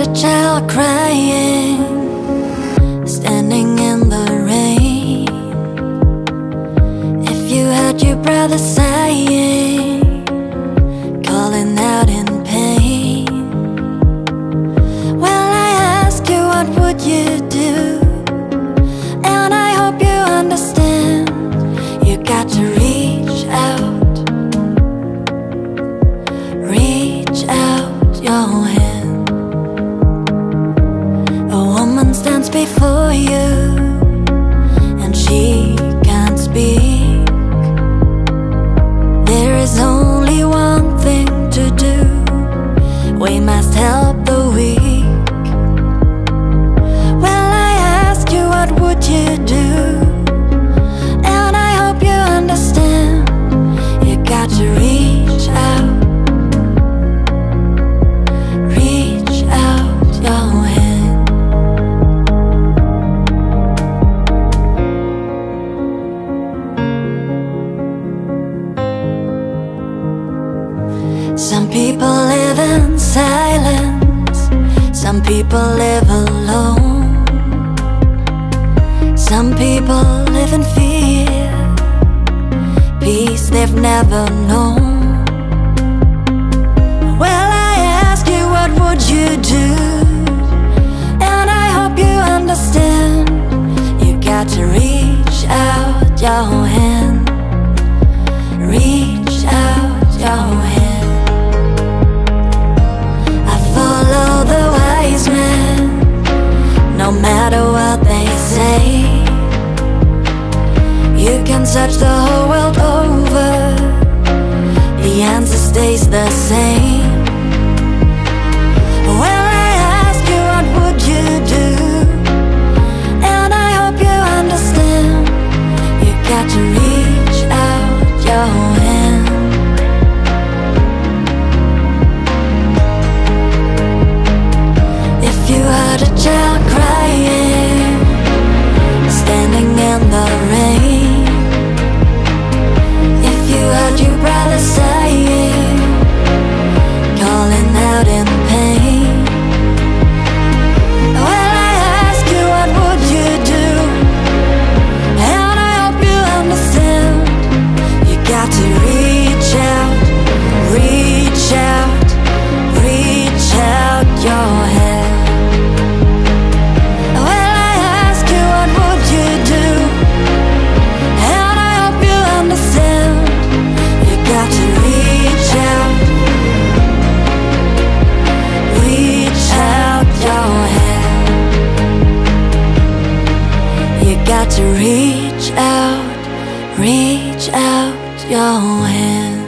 a child crying, standing in the rain. If you heard your brother sighing, calling out in woman people live in silence, some people live alone. Some people live in fear, peace they've never known. Well, I ask you, what would you do? And I hope you understand. You got to reach out your hand, search the whole world over, the answer stays the same. Well, I ask you, what would you do? And I hope you understand. You got to reach out your to reach out, reach out your hand.